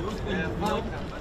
É, Não,